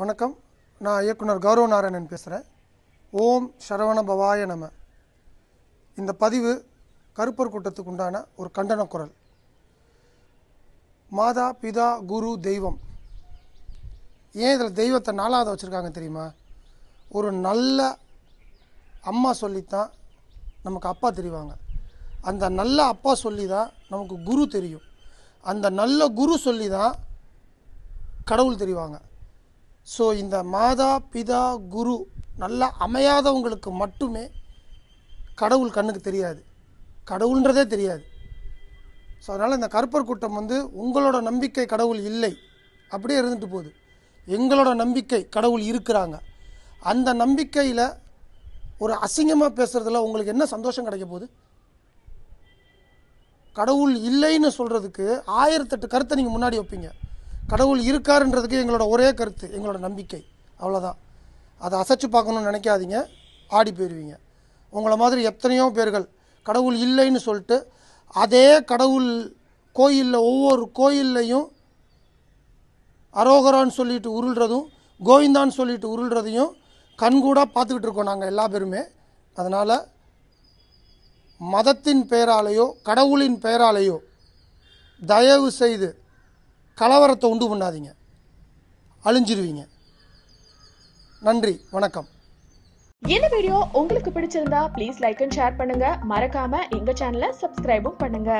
வணக்கம். நான் இயக்குனர் கௌரவ நாராயணன் பேசுகிறேன் ஓம் சரவண பவாய நம. இந்த பதிவு கருப்பர் கூட்டத்துக்கு உண்டான ஒரு கண்டன குரல். மாதா பிதா குரு தெய்வம். ஏன் இதில் தெய்வத்தை நாலாவது வச்சுருக்காங்க தெரியுமா? ஒரு நல்ல அம்மா சொல்லித்தான் நமக்கு அப்பா தெரிவாங்க. அந்த நல்ல அப்பா சொல்லி தான் நமக்கு குரு தெரியும். அந்த நல்ல குரு சொல்லி தான் கடவுள் தெரிவாங்க. ஸோ இந்த மாதா பிதா குரு நல்லா அமையாதவங்களுக்கு மட்டுமே கடவுள் கண்ணுக்கு தெரியாது. கடவுள்ன்றதே தெரியாது. ஸோ அதனால் இந்த கருப்பர் கூட்டம் வந்து உங்களோட நம்பிக்கை கடவுள் இல்லை. அப்படியே இருந்துட்டு போகுது. எங்களோட நம்பிக்கை கடவுள் இருக்கிறாங்க. அந்த நம்பிக்கையில் ஒரு அசிங்கமாக பேசுகிறதுல உங்களுக்கு என்ன சந்தோஷம் கிடைக்க போகுது? கடவுள் இல்லைன்னு சொல்கிறதுக்கு ஆயிரத்தெட்டு கருத்தை நீங்கள் முன்னாடி வைப்பீங்க. கடவுள் இருக்காருன்றதுக்கு எங்களோட ஒரே கருத்து எங்களோட நம்பிக்கை. அவ்வளோதான் அதை அசைச்சு பார்க்கணும்னு நினைக்காதீங்க. ஆடி போயிடுவீங்க உங்களை மாதிரி எத்தனையோ பேர்கள் கடவுள் இல்லைன்னு சொல்லிட்டு அதே கடவுள் கோயிலில் ஒவ்வொரு கோயில்லையும் அரோகரான்னு சொல்லிட்டு உருள்றதும் கோவிந்தான்னு சொல்லிட்டு உருள்றதையும் கண்கூடாக பார்த்துக்கிட்டு இருக்கோம் நாங்கள் எல்லா பேருமே. அதனால் மதத்தின் பெயராலேயோ கடவுளின் பெயராலேயோ தயவு செய்து கலவரத்தை உண்டு பண்ணாதீங்க. அழிஞ்சிருவீங்க. நன்றி வணக்கம். இந்த வீடியோ உங்களுக்கு பிடிச்சிருந்தா ப்ளீஸ் லைக் அண்ட் ஷேர் பண்ணுங்க. மறக்காம எங்க சேனலை சப்ஸ்கிரைபும் பண்ணுங்க.